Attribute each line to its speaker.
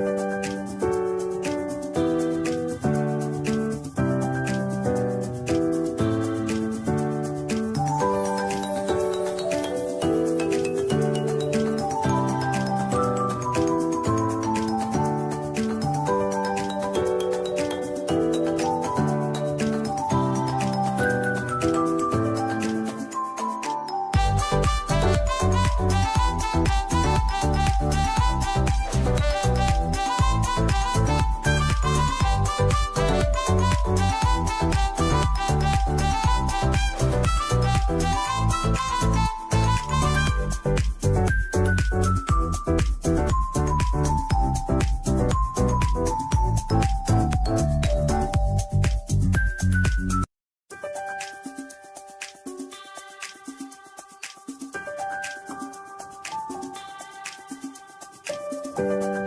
Speaker 1: Bye. Música